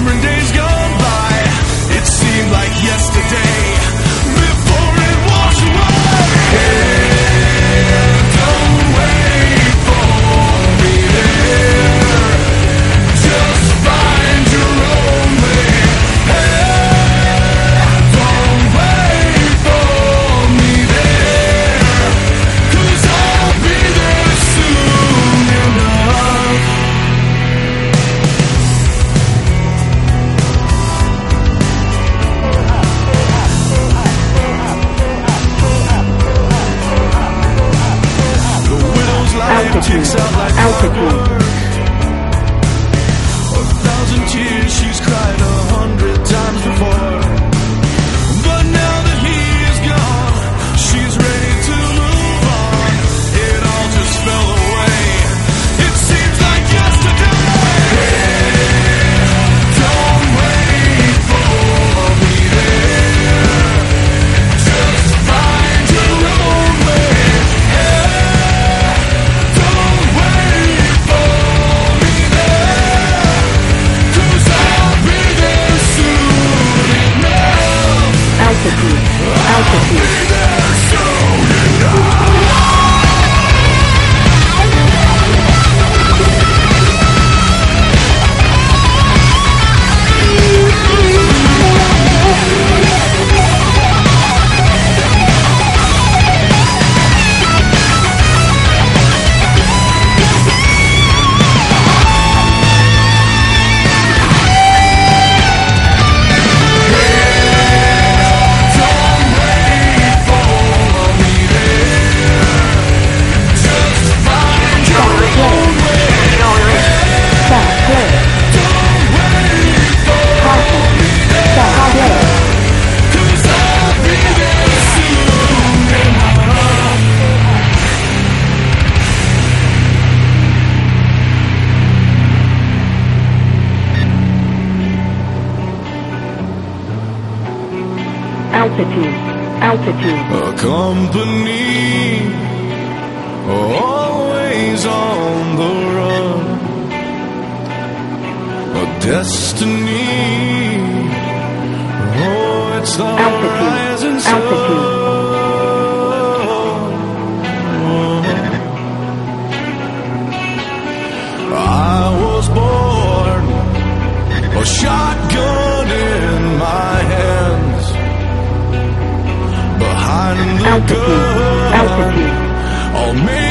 remember she's crying. altitude, altitude. A company always on the run. A destiny. Oh, it's the altitude, rising sun. altitude. I was born a shotgun. altitude, altitude.